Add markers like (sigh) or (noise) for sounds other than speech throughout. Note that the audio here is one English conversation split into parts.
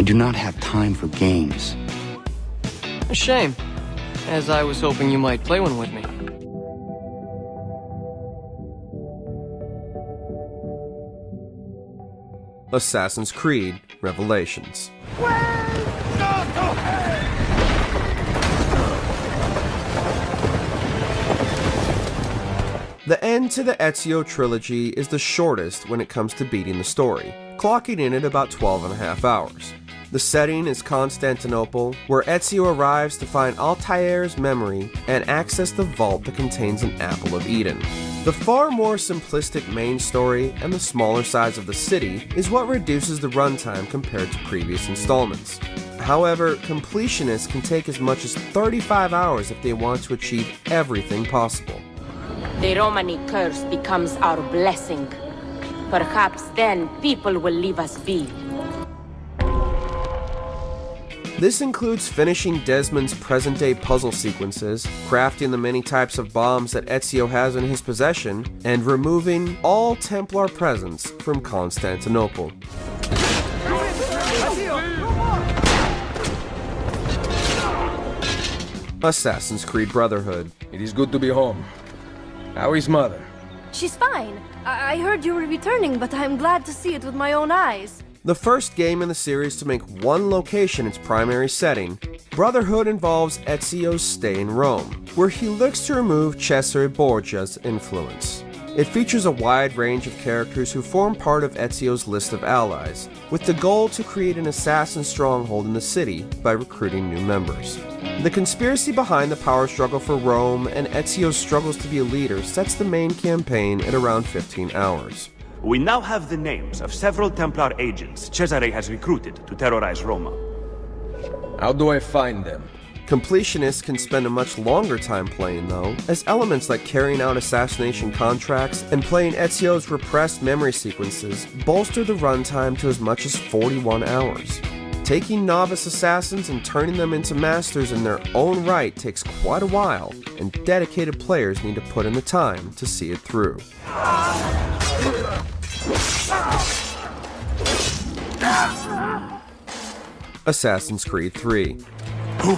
I do not have time for games. A shame, as I was hoping you might play one with me. Assassin's Creed Revelations. The end to the Ezio trilogy is the shortest when it comes to beating the story, clocking in at about 12 and a half hours. The setting is Constantinople, where Ezio arrives to find Altair's memory and access the vault that contains an Apple of Eden. The far more simplistic main story and the smaller size of the city is what reduces the runtime compared to previous installments. However, completionists can take as much as 35 hours if they want to achieve everything possible. The Romani curse becomes our blessing. Perhaps then people will leave us be. This includes finishing Desmond's present day puzzle sequences, crafting the many types of bombs that Ezio has in his possession, and removing all Templar presence from Constantinople. Assassin's Creed Brotherhood. It is good to be home. How is mother? She's fine. I, I heard you were returning, but I'm glad to see it with my own eyes. The first game in the series to make one location its primary setting, Brotherhood involves Ezio's stay in Rome, where he looks to remove Cesare Borgia's influence. It features a wide range of characters who form part of Ezio's list of allies, with the goal to create an assassin stronghold in the city by recruiting new members. The conspiracy behind the power struggle for Rome and Ezio's struggles to be a leader sets the main campaign at around 15 hours. We now have the names of several Templar agents Cesare has recruited to terrorize Roma. How do I find them? Completionists can spend a much longer time playing, though, as elements like carrying out assassination contracts and playing Ezio's repressed memory sequences bolster the runtime to as much as 41 hours. Taking novice assassins and turning them into masters in their own right takes quite a while, and dedicated players need to put in the time to see it through. Assassin's Creed 3 Who?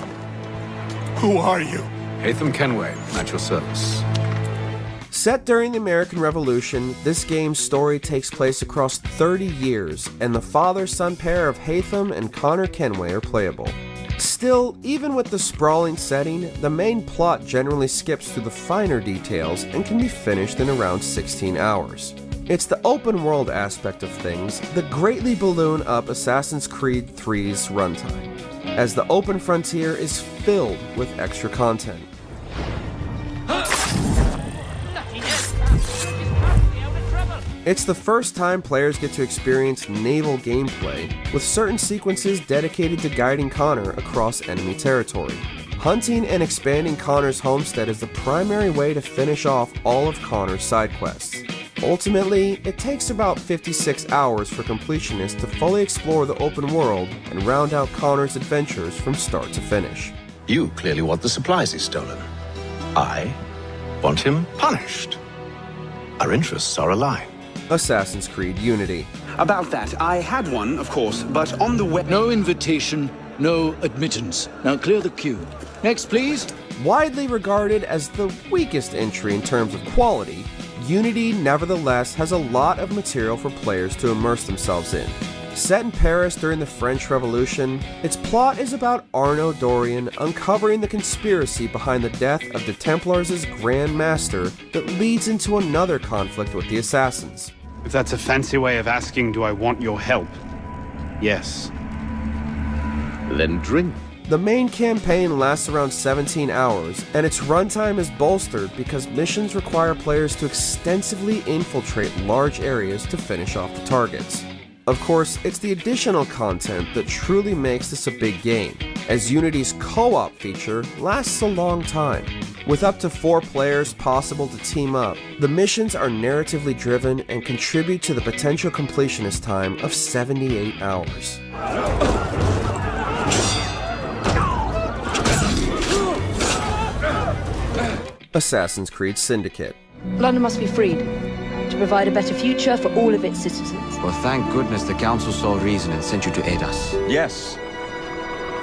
Who are you? Haytham Kenway, at your service. Set during the American Revolution, this game's story takes place across 30 years, and the father son pair of Haytham and Connor Kenway are playable. Still, even with the sprawling setting, the main plot generally skips through the finer details and can be finished in around 16 hours. It's the open world aspect of things that greatly balloon up Assassin's Creed 3's runtime, as the open frontier is filled with extra content. It's the first time players get to experience naval gameplay, with certain sequences dedicated to guiding Connor across enemy territory. Hunting and expanding Connor's homestead is the primary way to finish off all of Connor's side quests. Ultimately, it takes about 56 hours for completionists to fully explore the open world and round out Connor's adventures from start to finish. You clearly want the supplies he's stolen. I want him punished. Our interests are aligned. Assassin's Creed Unity. About that, I had one, of course, but on the web. No invitation, no admittance. Now clear the queue. Next, please. Widely regarded as the weakest entry in terms of quality, Unity nevertheless has a lot of material for players to immerse themselves in. Set in Paris during the French Revolution, its plot is about Arno Dorian uncovering the conspiracy behind the death of the Templars' Grand Master that leads into another conflict with the Assassins. If that's a fancy way of asking, do I want your help? Yes. Then drink. The main campaign lasts around 17 hours, and its runtime is bolstered because missions require players to extensively infiltrate large areas to finish off the targets. Of course, it's the additional content that truly makes this a big game, as Unity's co op feature lasts a long time. With up to four players possible to team up, the missions are narratively driven and contribute to the potential completionist time of 78 hours. Assassin's Creed Syndicate. London must be freed. to provide a better future for all of its citizens. Well, thank goodness the Council saw reason and sent you to aid us. Yes.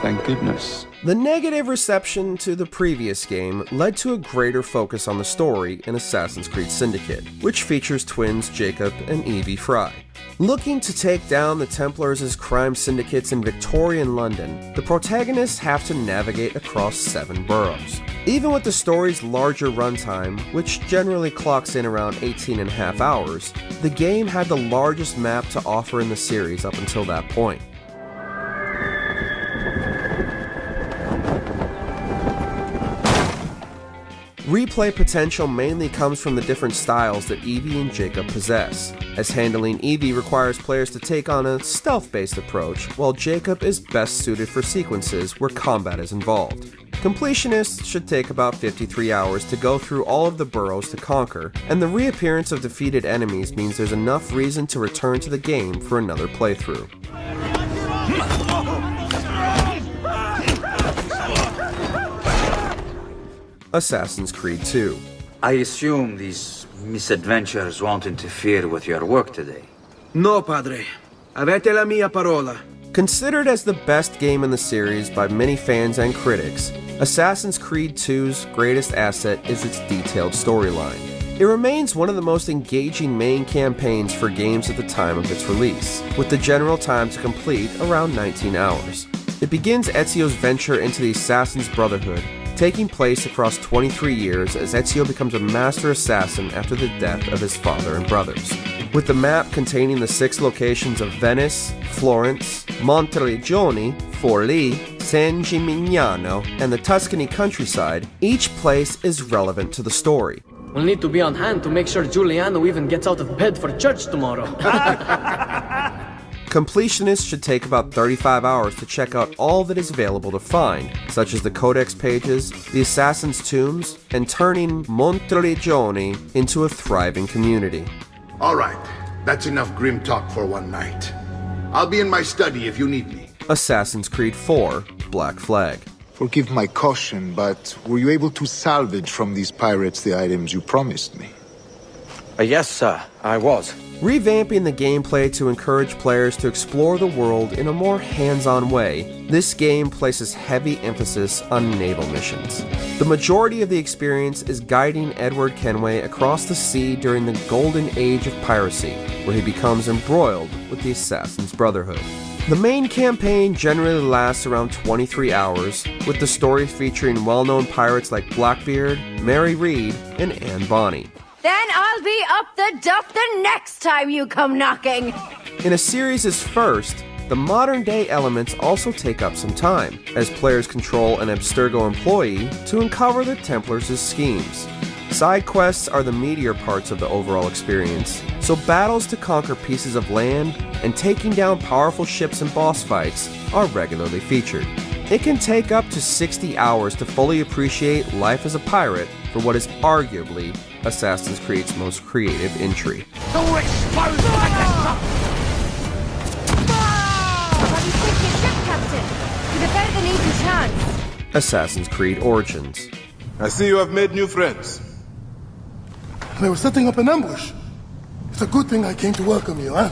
Thank goodness. The negative reception to the previous game led to a greater focus on the story in Assassin's Creed Syndicate, which features twins Jacob and Evie Frye. Looking to take down the Templars' crime syndicates in Victorian London, the protagonists have to navigate across seven boroughs. Even with the story's larger runtime, which generally clocks in around 18 and a half hours, the game had the largest map to offer in the series up until that point. Replay potential mainly comes from the different styles that Evie and Jacob possess, as handling Evie requires players to take on a stealth based approach, while Jacob is best suited for sequences where combat is involved. Completionists should take about 53 hours to go through all of the boroughs to conquer, and the reappearance of defeated enemies means there's enough reason to return to the game for another playthrough. Assassin's Creed 2. I assume these misadventures won't interfere with your work today. No, padre. Avete la mia parola. Considered as the best game in the series by many fans and critics, Assassin's Creed 2's greatest asset is its detailed storyline. It remains one of the most engaging main campaigns for games at the time of its release, with the general time to complete around 19 hours. It begins Ezio's venture into the Assassin's Brotherhood, taking place across 23 years as Ezio becomes a master assassin after the death of his father and brothers. With the map containing the six locations of Venice, Florence, Monteriggioni, Forlì, San Gimignano, and the Tuscany countryside, each place is relevant to the story. We'll need to be on hand to make sure Giuliano even gets out of bed for church tomorrow. (laughs) Completionists should take about 35 hours to check out all that is available to find, such as the Codex pages, the Assassin's Tombs, and turning Monteriggioni into a thriving community. All right, that's enough grim talk for one night. I'll be in my study if you need me. Assassin's Creed 4 Black Flag. Forgive my caution, but were you able to salvage from these pirates the items you promised me? Uh, yes, sir, I was. Revamping the gameplay to encourage players to explore the world in a more hands on way, this game places heavy emphasis on naval missions. The majority of the experience is guiding Edward Kenway across the sea during the golden age of piracy, where he becomes embroiled with the Assassin's Brotherhood. The main campaign generally lasts around 23 hours, with the story featuring well known pirates like Blackbeard, Mary Read, and Anne Bonny. Then I'll be up the duff the next time you come knocking. In a series' first, the modern day elements also take up some time, as players control an Abstergo employee to uncover the Templars' schemes. Side quests are the meatier parts of the overall experience, so battles to conquer pieces of land and taking down powerful ships and boss fights are regularly featured. It can take up to 60 hours to fully appreciate life as a pirate for what is arguably Assassin's Creed's most creative entry. To expose Assassin's Creed Origins. I see you have made new friends. They were setting up an ambush. It's a good thing I came to welcome you, huh?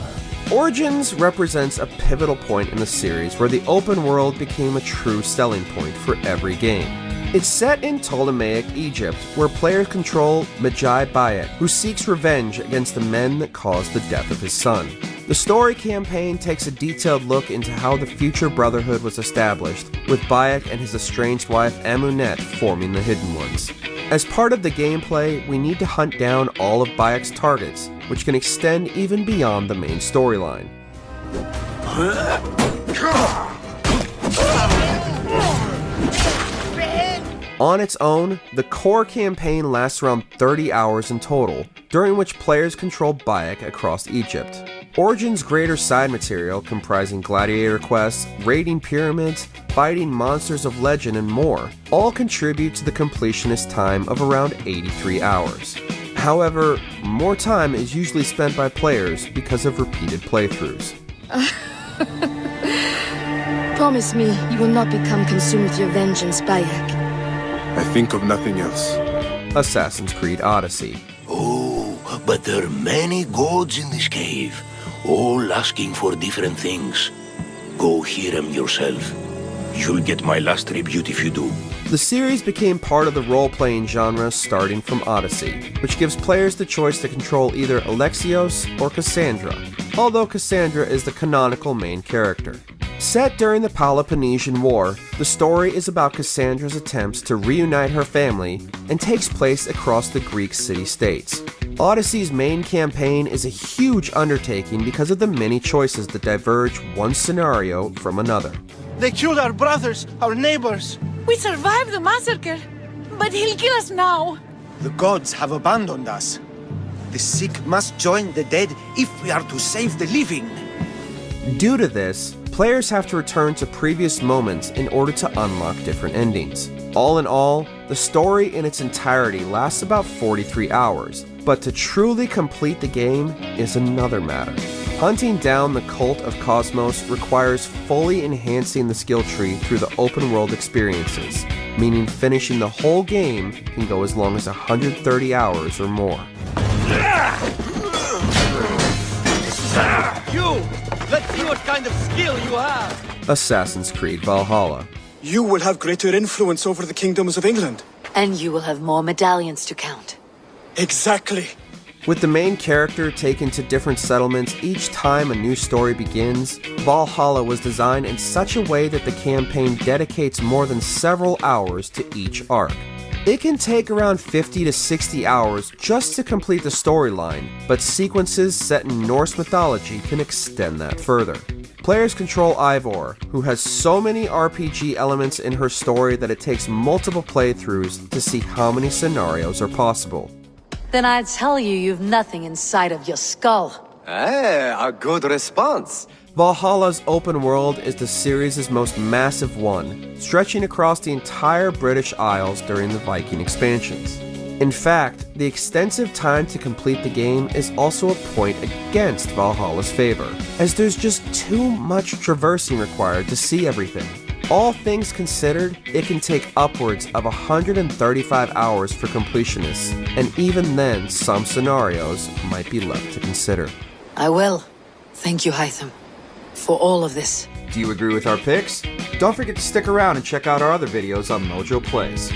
Origins represents a pivotal point in the series where the open world became a true selling point for every game. It's set in Ptolemaic Egypt, where players control Medjay Bayek, who seeks revenge against the men that caused the death of his son. The story campaign takes a detailed look into how the future Brotherhood was established, with Bayek and his estranged wife Amunet forming the Hidden Ones. As part of the gameplay, we need to hunt down all of Bayek's targets, which can extend even beyond the main storyline. On its own, the core campaign lasts around 30 hours in total, during which players control Bayek across Egypt. Origins' greater side material, comprising gladiator quests, raiding pyramids, fighting monsters of legend, and more, all contribute to the completionist time of around 83 hours. However, more time is usually spent by players because of repeated playthroughs. (laughs) Promise me you will not become consumed with your vengeance, Bayek. I think of nothing else. Assassin's Creed Odyssey. Oh, But there are many gods in this cave, all asking for different things. Go hear them yourself. You'll get my last tribute if you do. The series became part of the role playing genre starting from Odyssey, which gives players the choice to control either Alexios or Cassandra, although Cassandra is the canonical main character. Set during the Peloponnesian War, the story is about Cassandra's attempts to reunite her family and takes place across the Greek city states. Odyssey's main campaign is a huge undertaking because of the many choices that diverge one scenario from another. They killed our brothers, our neighbors. We survived the massacre, but he'll kill us now. The gods have abandoned us. The sick must join the dead if we are to save the living. Due to this, players have to return to previous moments in order to unlock different endings. All in all, the story in its entirety lasts about 43 hours, but to truly complete the game is another matter. Hunting down the Cult of Kosmos requires fully enhancing the skill tree through the open world experiences, meaning finishing the whole game can go as long as 130 hours or more. You! Let's see what kind of skill you have! Assassin's Creed Valhalla. You will have greater influence over the kingdoms of England. And you will have more medallions to count. Exactly. With the main character taken to different settlements each time a new story begins, Valhalla was designed in such a way that the campaign dedicates more than several hours to each arc. It can take around 50 to 60 hours just to complete the storyline, but sequences set in Norse mythology can extend that further. Players control Eivor, who has so many RPG elements in her story that it takes multiple playthroughs to see how many scenarios are possible. Then I'd tell you you've nothing inside of your skull. Eh, a good response. Valhalla's open world is the series' most massive one, stretching across the entire British Isles during the Viking expansions. In fact, the extensive time to complete the game is also a point against Valhalla's favor, as there's just too much traversing required to see everything. All things considered, it can take upwards of 135 hours for completionists, and even then, some scenarios might be left to consider. I will. Thank you, Hytham, for all of this. Do you agree with our picks? Don't forget to stick around and check out our other videos on Mojo Plays.